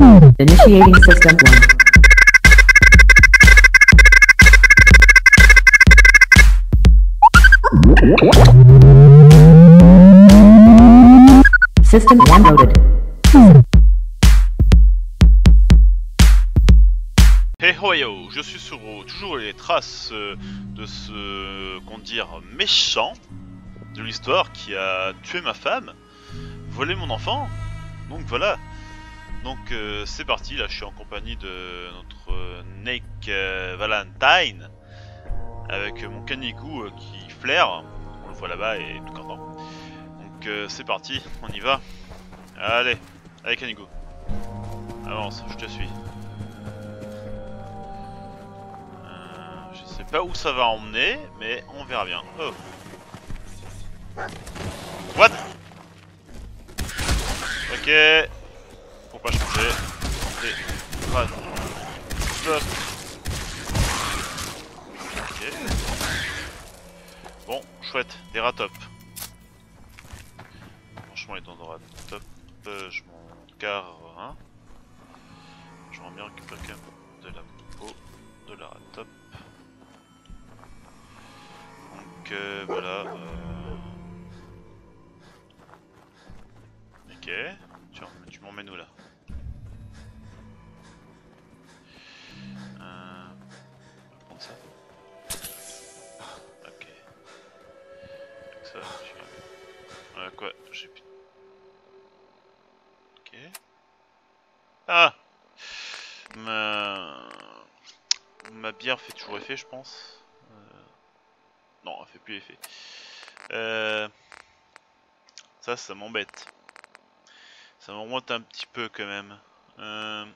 Initiating system 1. System 1 loaded. Hey ho yo, je suis sur toujours les traces euh, de ce qu'on dire méchant de l'histoire qui a tué ma femme, volé mon enfant. Donc voilà. Donc euh, c'est parti, là je suis en compagnie de notre euh, Nake euh, Valentine avec mon Canikou euh, qui flaire. On le voit là-bas et tout content. Donc c'est parti, on y va. Allez, allez Canikou. Avance, je te suis. Je sais pas où ça va emmener, mais on verra bien. Oh. What? Ok. Faut pas changer. Et... Run. Stop. Ok. Bon, chouette, des rats top. Franchement, les dents de rats top, euh, je m'en gare. Hein J'aimerais bien récupérer quand même de la peau de la rat top. Donc euh, voilà. euh, Ok. Tu, tu m'emmènes où là? Ah Ma... Bière fait toujours effet, je pense. Euh, Non, elle fait plus effet. Euh... Ça, ça m'embête. Ça me remonte un petit peu quand même. Euh...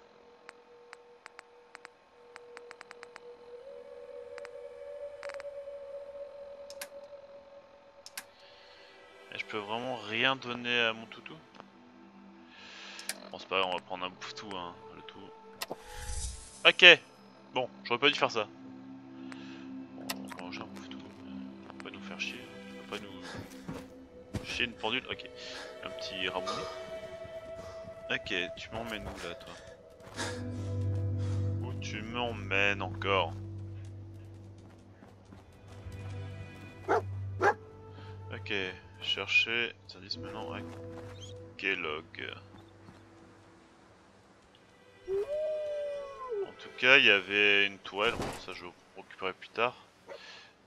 Je peux vraiment rien donner à mon toutou? C'est pas on va prendre un bouffe-tout hein, le tout. Ok Bon, j'aurais pas dû faire ça. Bon, on va manger un bouffe-tout. On va pas nous faire chier. On va pas nous... Chier une pendule, ok. Un petit ramounet. Ok, tu m'emmènes où là, toi? Où tu m'emmènes encore? Ok, chercher. Service maintenant à Kellogg. En tout il y avait une tourelle. Ça, je vais récupérer plus tard.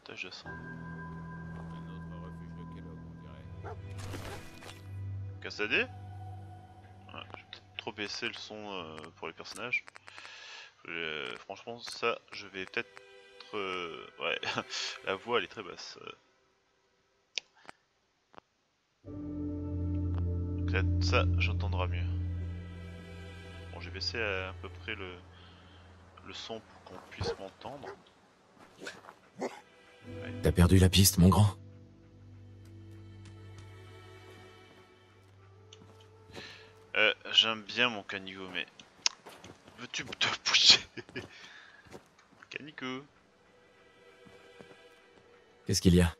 Tâche de sang. Cassadé vais peut-être trop baisser le son euh, pour les personnages. Euh, franchement, ça, je vais peut-être. euh, ouais, la voix elle est très basse. ça, j'entendrai mieux. Bon, j'ai baissé à peu près le, le son pour qu'on puisse m'entendre. T'as perdu la piste, mon grand Euh, j'aime bien mon canigo, mais. Veux-tu te bouger Canico Qu'est-ce qu'il y a?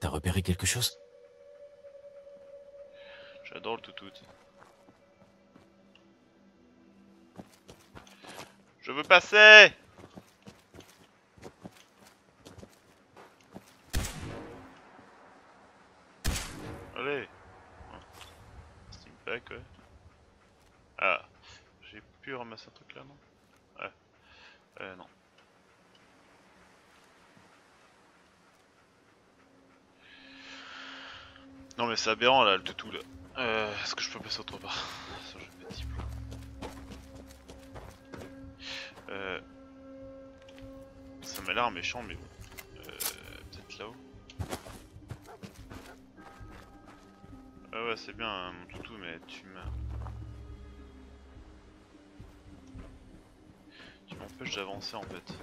T'as repéré quelque chose? J'adore le toutout. Je veux passer Allez Steam pack, ouais. Ah, j'ai pu ramasser un truc là, non? Ouais. Euh, non. Non mais c'est aberrant là, le toutou là. Euh, Est-ce que je peux passer autre part? Euh... Ça m'a l'air méchant mais bon. Euh, Peut-être là-haut. Ah ouais c'est bien hein, mon toutou mais tu me... Tu m'empêches d'avancer en fait.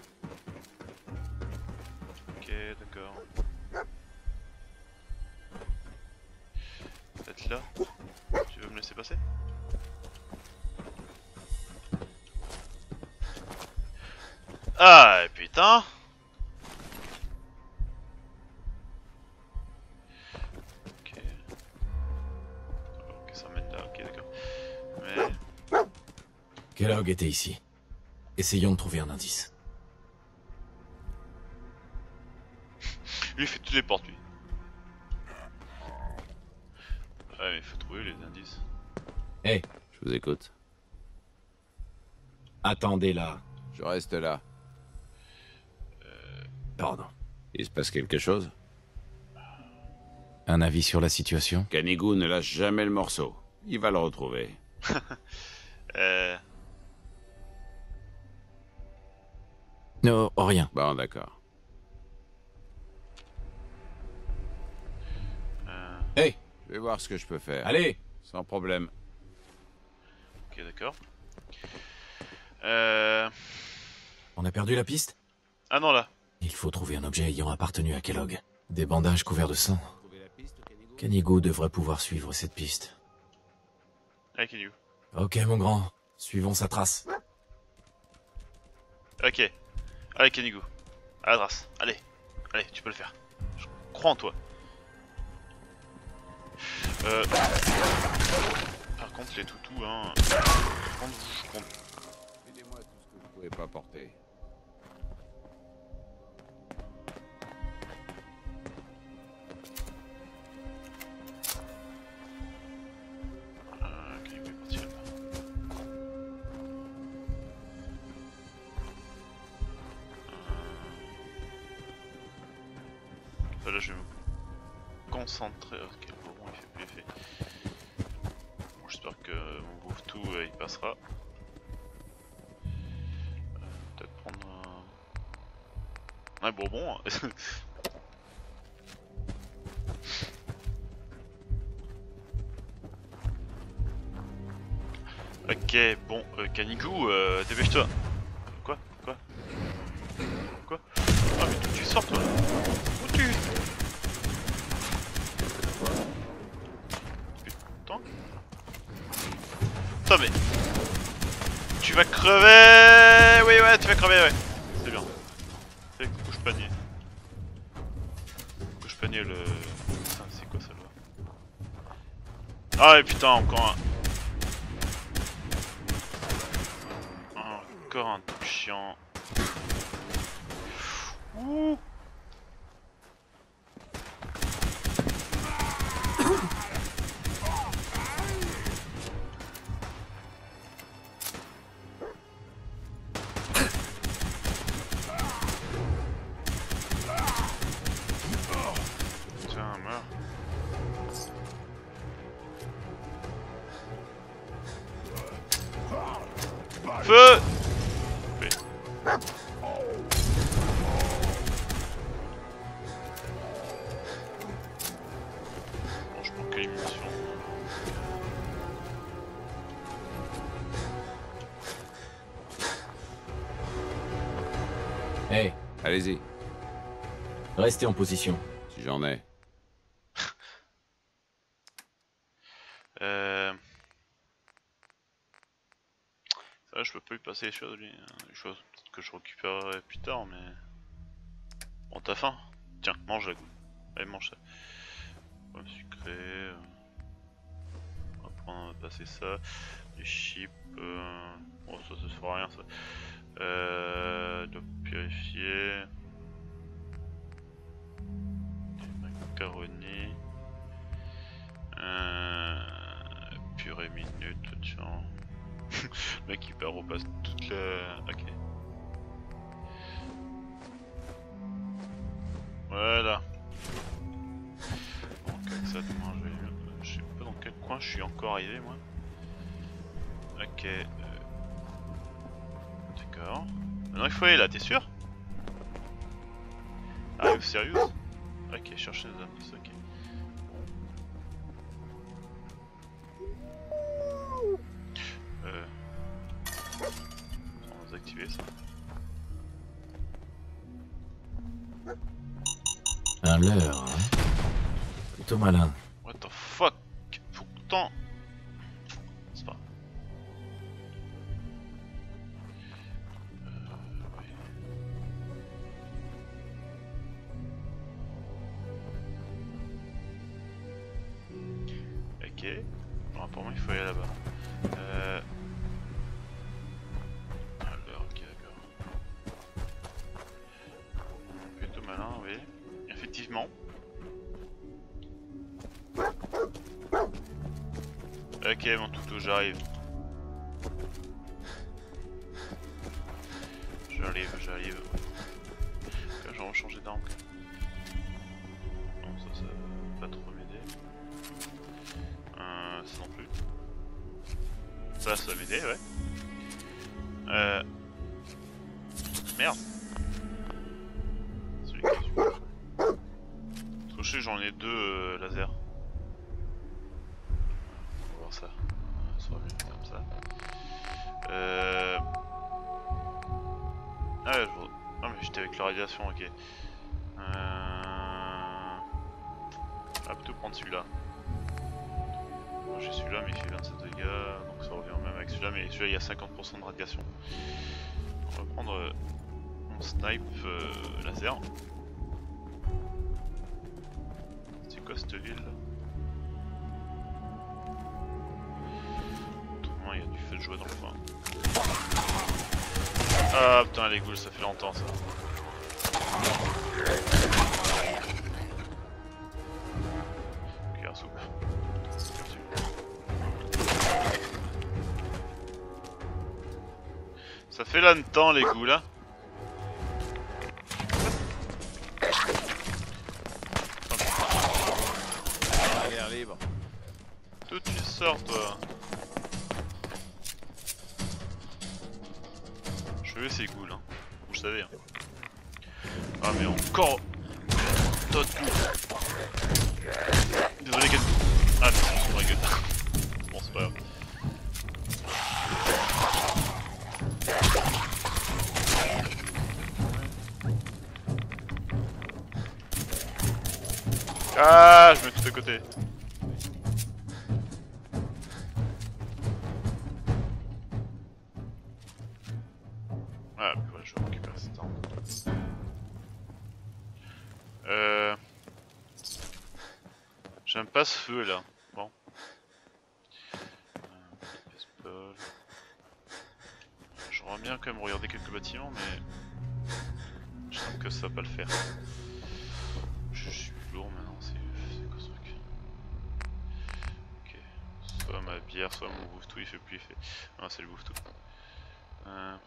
Ok d'accord. Peut-être là Tu veux me laisser passer? Ah putain Ok. Ok ça mène là, ok d'accord. Mais... Kellogg était ici. Essayons de trouver un indice. Lui il fait toutes les portes lui. Ouais mais il faut trouver les indices. Je vous écoute. Attendez là. Je reste là. Pardon. Il se passe quelque chose? Un avis sur la situation? Canigou ne lâche jamais le morceau. Il va le retrouver. Euh... Non, rien. Bon, d'accord. euh, Hey, Je vais voir ce que je peux faire. allez Sans problème. Ok d'accord. Euh... On a perdu la piste? Ah non là. Il faut trouver un objet ayant appartenu à Kellogg. Des bandages couverts de sang. Canigou devrait pouvoir suivre cette piste. Avec you? Ok, mon grand. Suivons sa trace. Ok. Allez Kenigou. À la trace. Allez. Allez, tu peux le faire. Je crois en toi. Euh... Par contre les toutous hein. Par contre je compte. Filez-moi tout ce que vous pouvez pas porter. Là je vais me concentrer. Ok, bon, il fait plus effet. Bon, J'espère que mon bouffe tout il passera. Euh, Peut-être prendre un. Un bourbon. ok, bon, euh, Canigou, euh, dépêche-toi. Oui, ouais, ouais. C'est bien. C'est couche panier. Couche panier, le. Putain, c'est quoi ça là? Ah, et putain, encore un. Feu Oui. Bon, je manque que les munitions. Hey, Allez-y, restez en position. si j'en ai. Euh... Ça, je peux pas lui passer les choses, lui. Les choses que je récupérerai plus tard, mais... Bon, t'as faim Tiens, mange la goût. Allez, mange ça. Pomme sucrée... euh, On va prendre, on va passer ça. Les chips... Euh... Bon, ça, ça se fera rien, ça. Euh... De purifier... Des macaronis... Euh... Purée minute, tiens. Le mec il perd repasse toute la. Ok. Voilà. Bon, avec ça demain je vais. Je sais pas dans quel coin je suis encore arrivé moi. Ok. euh, D'accord. Maintenant il faut aller là, t'es sûr? You serious Ok, chercher les ok. Un leurre, hein Plutôt malin. Ça, va m'aider, ouais. Euh... Merde. Celui. Parce je sais que j'en ai deux euh, lasers. On va voir ça. Ça va mieux comme ça. Euh... Ah ouais, je... Ah mais j'étais avec la radiation, ok. Euh... Va plutôt prendre celui-là. J'ai celui-là mais il fait 27 dégâts, donc ça revient celui-là, mais celui-là il y a 50% de radiation. On va prendre euh, mon snipe euh, laser. C'est quoi cette ville Autrement il y a du feu de joie dans le coin. Ah putain les ghouls ça fait longtemps ça. Fait longtemps les ghouls hein l'air libre. Tout tu sors toi Je vais ces ghouls hein. Vous le savez hein. Ah mais encore d'autres ghouls Désolé Ken. Ah c'est gueule. Ah, je vais récupérer cette arme. J'aime pas ce feu là. Bon. Euh. J'aimerais bien quand même regarder quelques bâtiments, mais je sens que ça va pas le faire. Soit mon bouffe-tout, il fait plus effet. Non, c'est le bouffe-tout. Euh...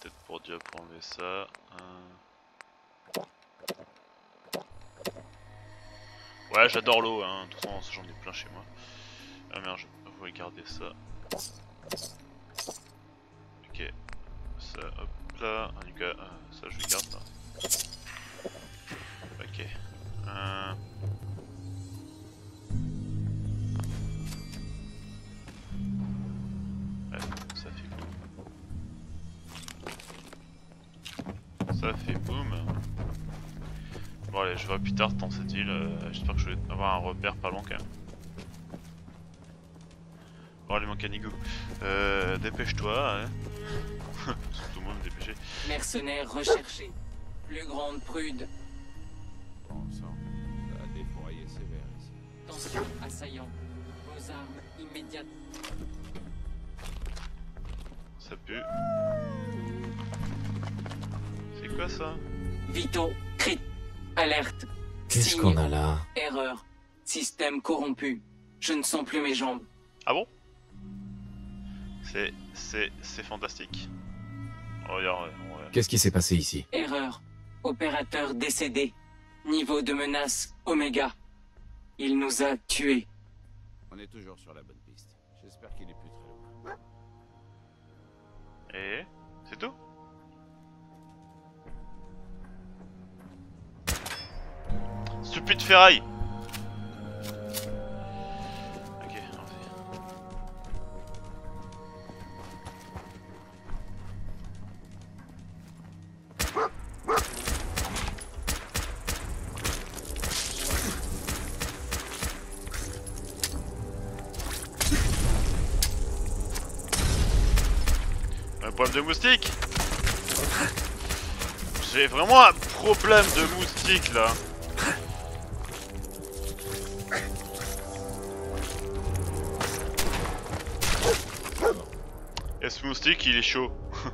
Peut-être pour pour enlever ça. euh. Ouais, j'adore l'eau, hein. de toute j'en ai plein chez moi. Ah merde, je vais garder ça. Je vais plus tard dans cette île. euh, J'espère que je vais avoir un repère pas loin quand même. Bon allez mon. Euh, dépêche-toi. Hein. Tout le monde dépêché. Mercenaires recherchés. Plus grande prude. Plus mes jambes. Ah bon? C'est c'est c'est fantastique. Regarde, ouais. Qu'est-ce qui s'est passé ici? Erreur. Opérateur décédé. Niveau de menace Oméga. Il nous a tués. On est toujours sur la bonne piste. J'espère qu'il est plus très loin. Et c'est tout? Stupide ferraille moustique. J'ai vraiment un problème de moustique là. Et ce moustique il est chaud.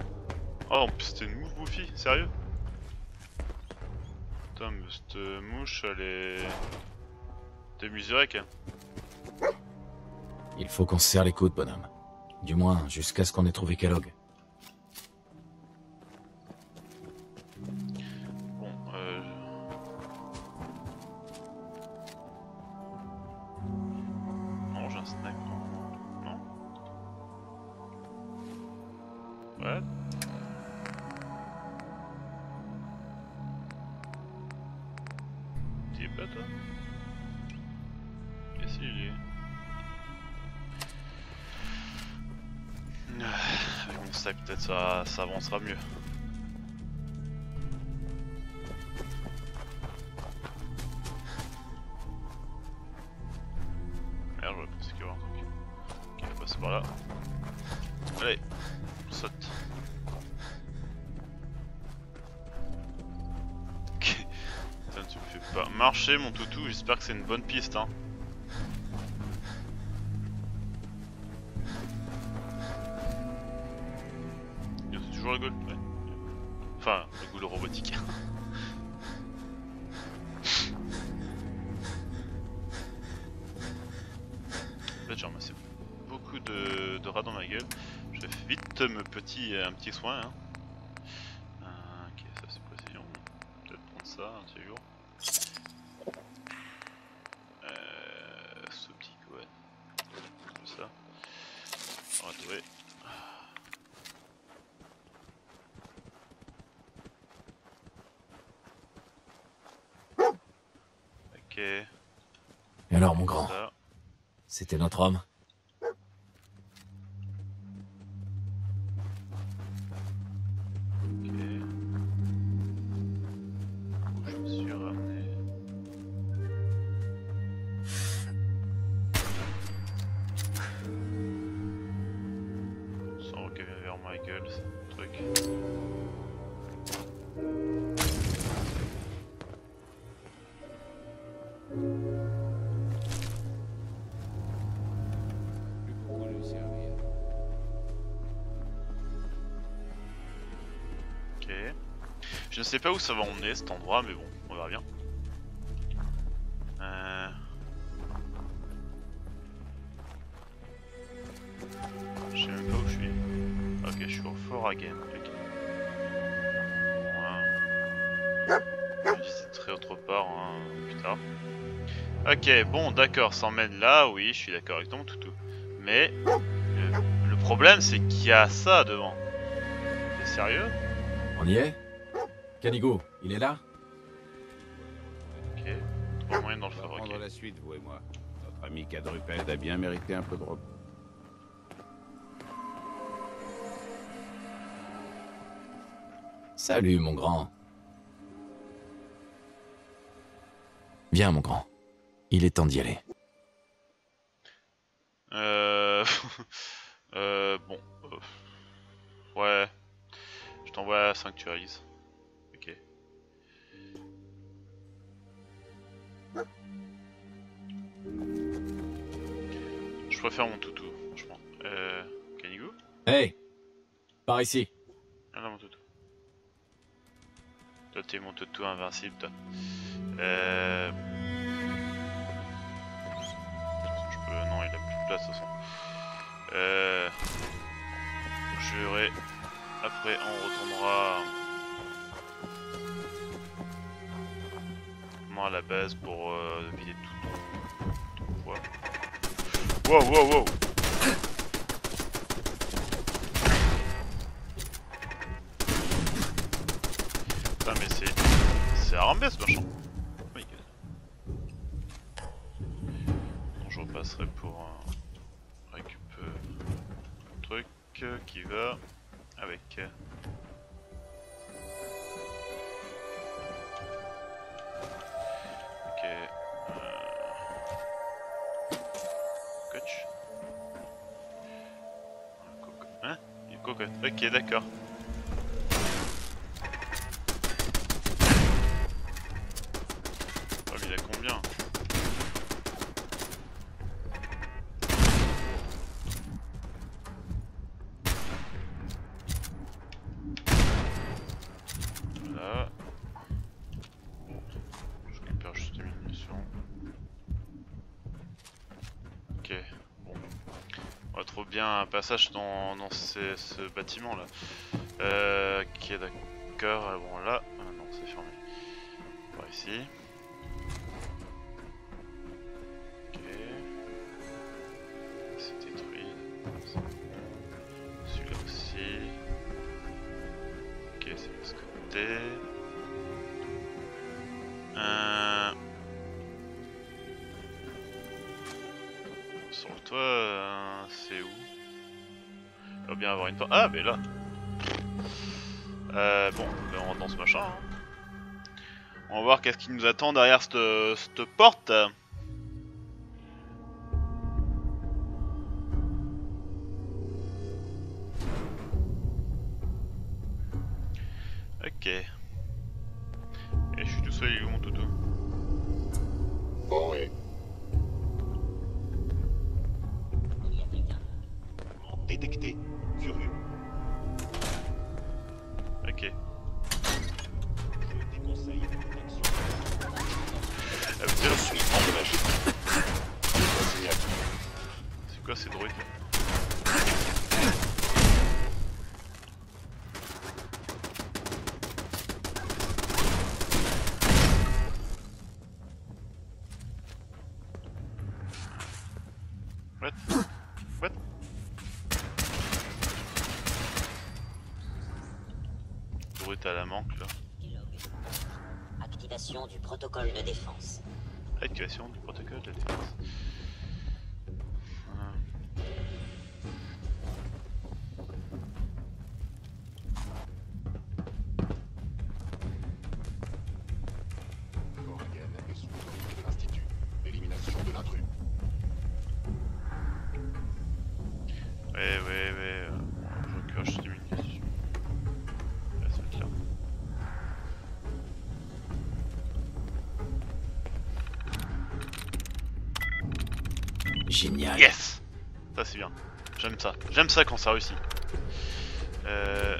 Oh c'était une mouche bouffi, sérieux? Putain mais cette mouche elle est... Démesurée Il faut qu'on se serre les coudes, bonhomme. Du moins, jusqu'à ce qu'on ait trouvé Kellogg. T'y es pas, toi Et si, il est. Ah, Avec mon sac, peut-être ça, ça avancera mieux. Mon toutou. J'espère que c'est une bonne piste, hein. A toujours le goal. Enfin, le robotique. J'ai ramassé beaucoup de, de rats dans ma gueule. Je vais vite me petit, un petit soin. Hein. Euh, ok, ça c'est précision. Peut-être prendre ça un de ces jours. Euh, ce petit ouais. Comme ça. On va trouver. Ok. Et alors, mon grand, c'était notre homme sais pas où ça va emmener cet endroit, mais bon, on verra bien. Euh... Je sais même pas où je suis. Ok, je suis au fort again. Ok. Voilà. Je visiterai autre part hein, plus tard. Ok, bon, d'accord, ça emmène là, oui, je suis d'accord avec ton toutou. Mais euh, le problème, c'est qu'il y a ça devant. T'es sérieux? On y est? Canigo, il est là Ok, trois moyens dans le On va fort, ok. prendre la suite, vous et moi. Notre ami quadrupède a bien mérité un peu de repos. Salut, mon grand. Viens, mon grand. Il est temps d'y aller. Euh... euh... Bon. euh, Ouais. Je t'envoie à préfère mon toutou, franchement. Euh... Canigo Hey Par ici. Ah non, mon toutou. Toi, t'es mon toutou invincible, toi. Euh... Je peux... Non, il a plus de place, de toute façon. Euh... Je verrai. Après, on retournera... à la base pour euh, vider tout. Wow, wow, wow. Putain mais c'est... C'est armé ce machin. Oh my god. Bon, je repasserai pour un euh, un truc euh, qui va avec... cocotte. Ok, d'accord. Oh, mais il a combien Voilà. Je récupère juste les munitions. Ok, bon. bien un dans, ce, bâtiment là. Euh, ok, d'accord. Ah, Bon, là. Ah, non, c'est fermé. Par ici. Une. Ah, mais là euh, Bon, ben, on rentre dans ce machin. hein. On va voir qu'est-ce qui nous attend derrière cette, cette porte. Ok. Et je suis tout seul, il est où mon toutou? Bon, et Détecté. C'est quoi ces droïdes Génial. Yes Ça, c'est bien. J'aime ça. J'aime ça quand ça réussit. Euh,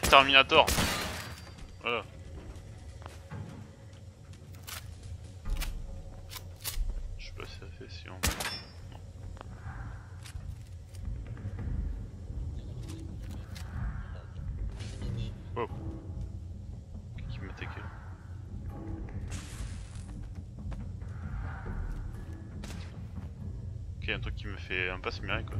Terminator Voilà. Je sais pas si ça fait si on... Wow. Qui m'a attaqué Ok, un truc qui me fait un passe miracle quoi.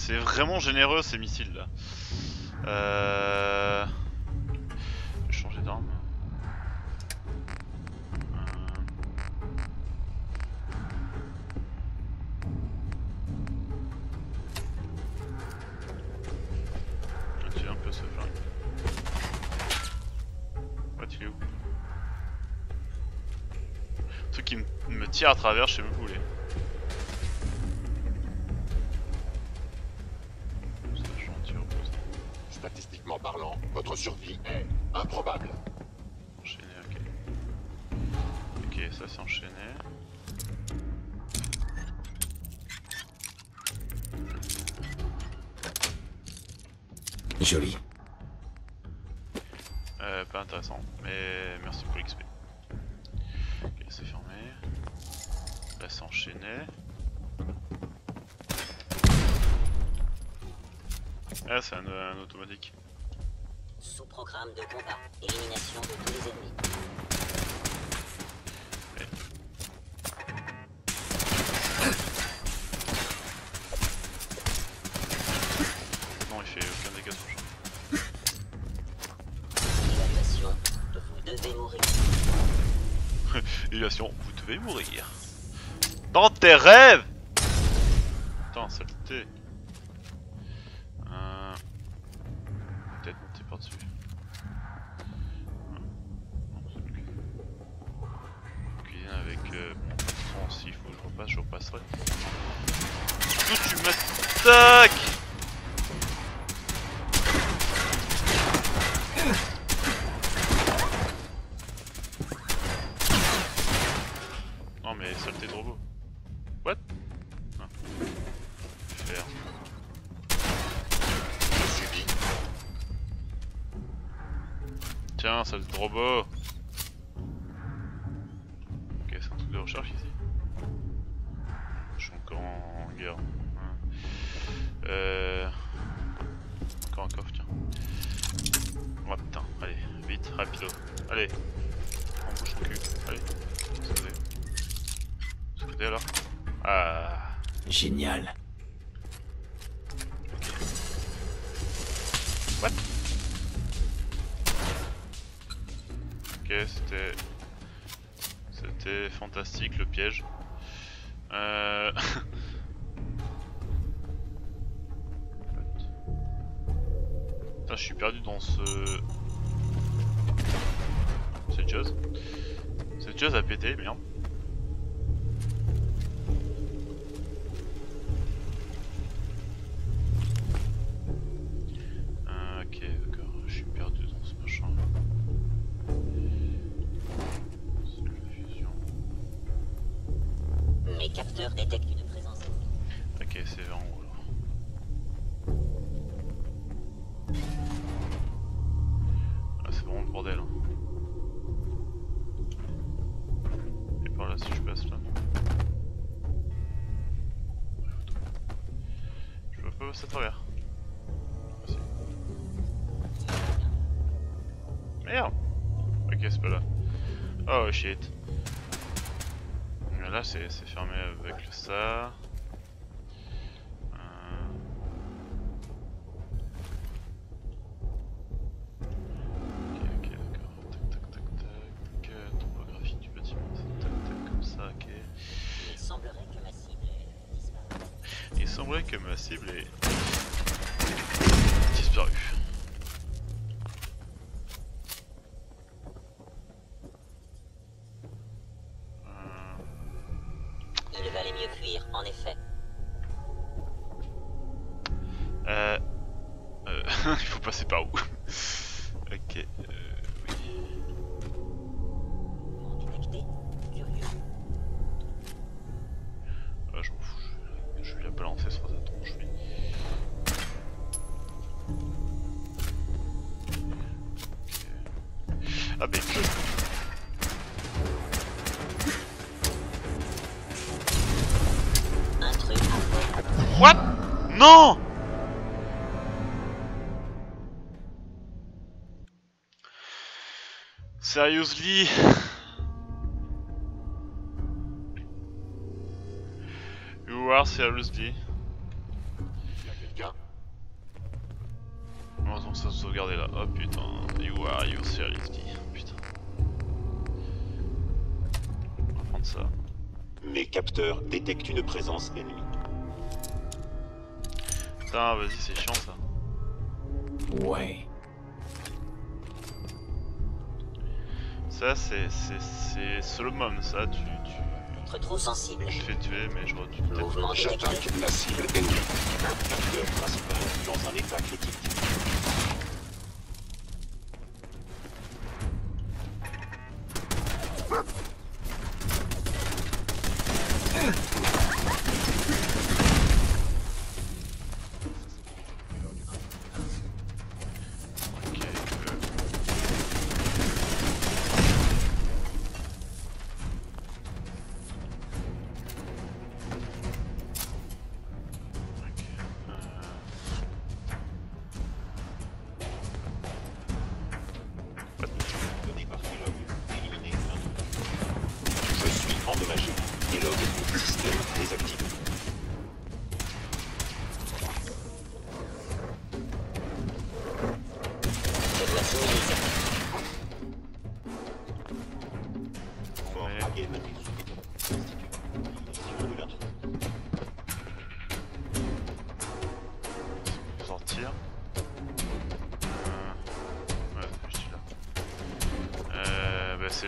C'est vraiment généreux ces missiles là. Euh... Je vais changer d'arme. Euh... J'ai un peu ce flingue. Ouais, tu es où? Un qui me- tire à travers, je sais pas où il est. Parlant, votre survie est improbable. Enchaîné, ok. Ok, ça c'est enchaîné. Joli. Euh, pas intéressant, mais merci pour l'XP. Ok, c'est fermé. Là, c'est enchaîné. Ah, c'est un, un automatique. Sous-programme de combat. Élimination de tous les ennemis. Non, il fait aucun dégât sur le champ. Évaluation. Vous devez mourir. Évaluation, vous devez mourir. Dans tes rêves M'attaques Non mais saleté de robot. What? Non. Faire. Tiens, saleté de robot. Détectent une présence. Ok, c'est vers en haut alors. Ah, c'est vraiment le bordel. Hein. Et par là, si je passe là. Je peux pas passer à travers. Ah. Merde! Ok, c'est pas là. Oh shit. Là, c'est fermé avec ça. Ok. Ah, ben, Intrus à bord. What Non Seriously? You are seriously Heureusement que ça se sauvegardait là. Oh putain, you are you seriously capteurs détectent une présence ennemie. Putain, vas-y, c'est chiant ça. Ouais. Ça, c'est c'est c'est Solomon, ça, tu, tu, Être trop sensible. te fais tuer, mais. Mouvement détecté. J'attaque la cible ennemie. Capteur principal dans un état critique.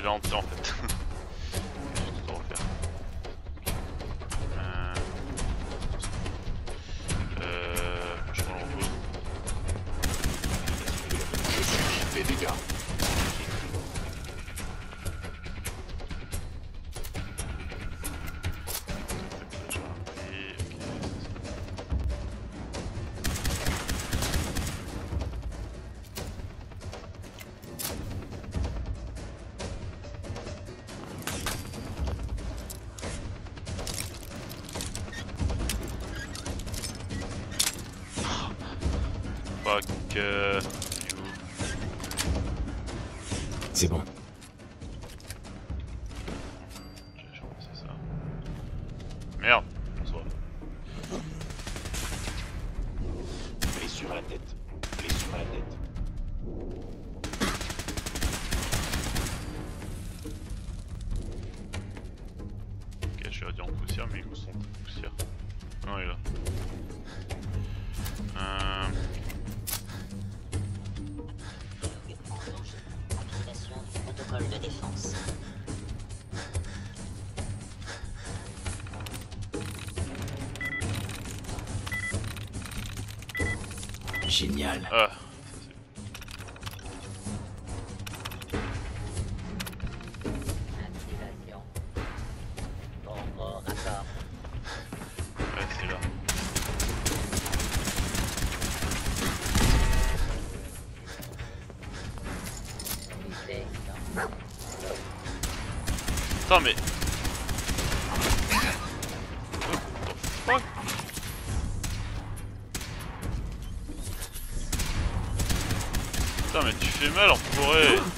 c'est gentil. C'est bon. Ah. Attends mais fait mal en forêt.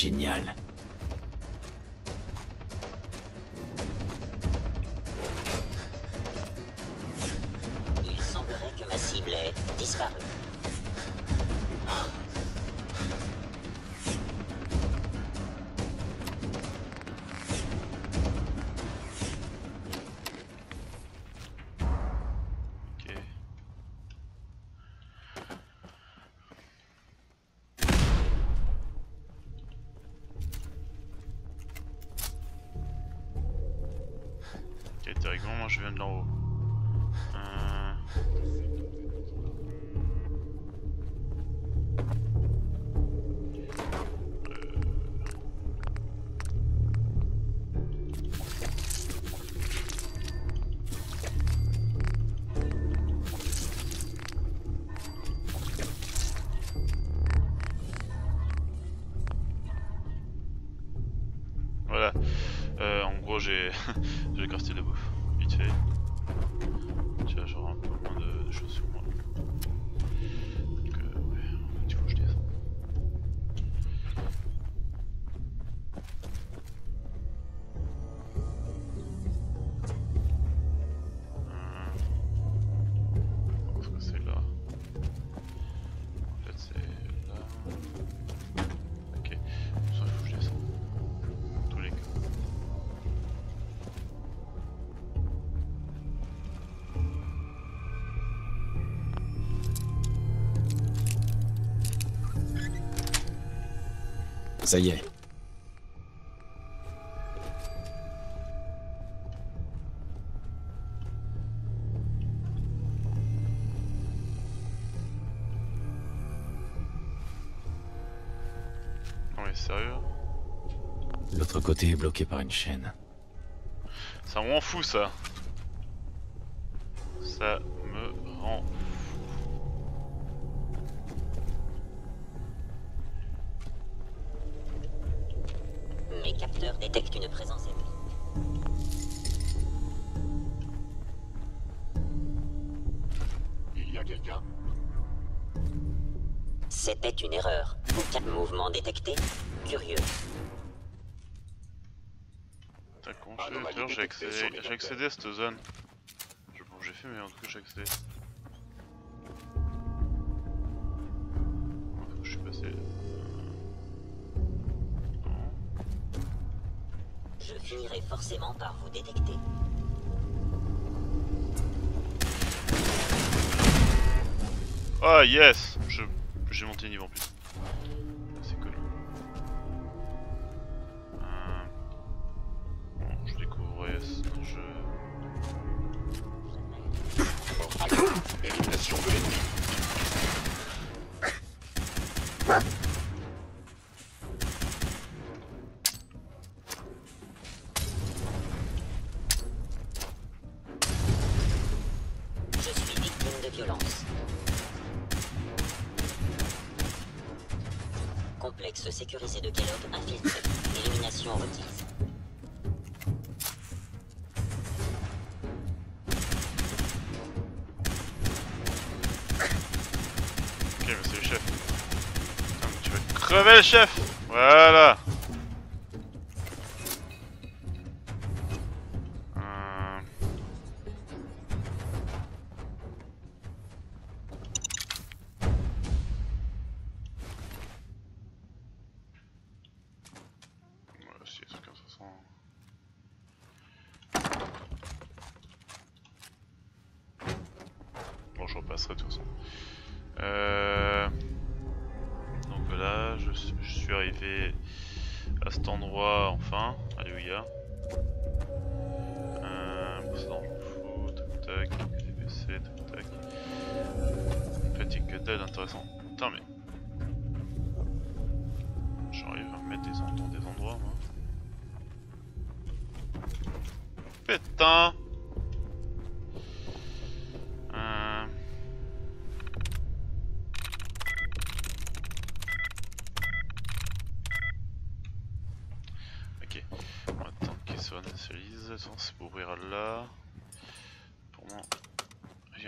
génial. Euh, en gros, j'ai crafté de la bouffe. Vite fait. Tu vois, j'aurai un peu moins de, de choses sur moi. ça y est. On est sérieux L'autre côté est bloqué par une chaîne. Ça m'en fout ça. Ça capteurs détectent une présence ennemie. Il y a quelqu'un? C'était une erreur. Aucun mouvement détecté. Curieux. T'as con, j'ai accédé à cette zone. Bon, j'ai fait, mais en tout cas, j'ai accédé. forcément par vous détecter. Ah yes J'ai monté niveau en plus. lever le chef. Voilà.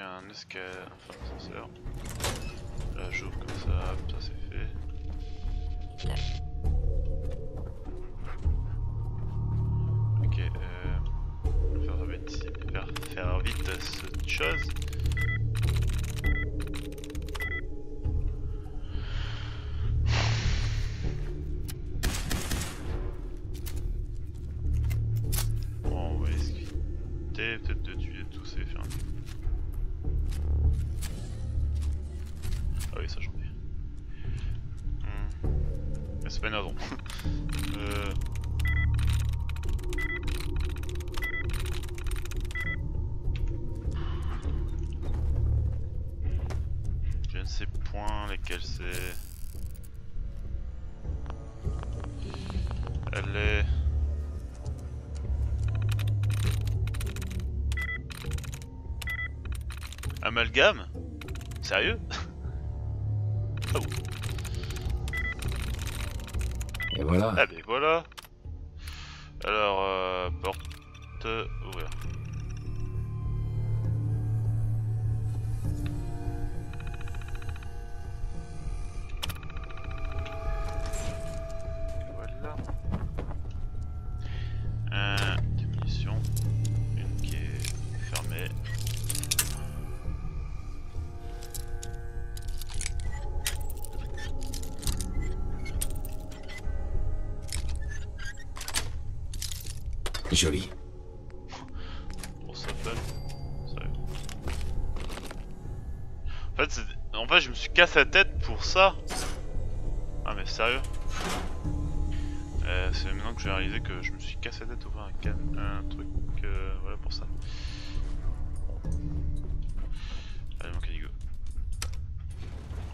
un escalier, enfin un ascenseur. Là j'ouvre comme ça, hop, ça c'est fait. Ok, euh, faire vite, faire, faire vite cette chose. Amalgame. Sérieux? Joli. Pour ça, En fait, en fait, je me suis cassé la tête pour ça. Ah mais sérieux? Euh, c'est maintenant que j'ai réalisé que je me suis cassé la tête ouvert un, can un truc, euh, voilà pour ça. Allez mon canigo.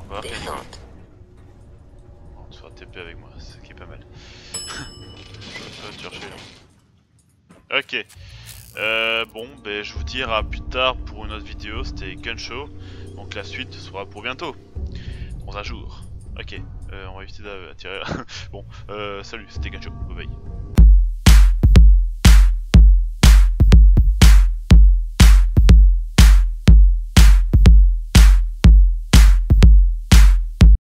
On va voir canigo. TP avec moi, ce qui est pas mal. chercher. Ok. Euh, bon, ben je vous dirai à plus tard pour une autre vidéo, c'était Gun Show. Donc la suite sera pour bientôt. Dans un jour. Ok, euh, on va éviter d'attirer. bon, euh, salut, c'était Gun Show. Bye bye.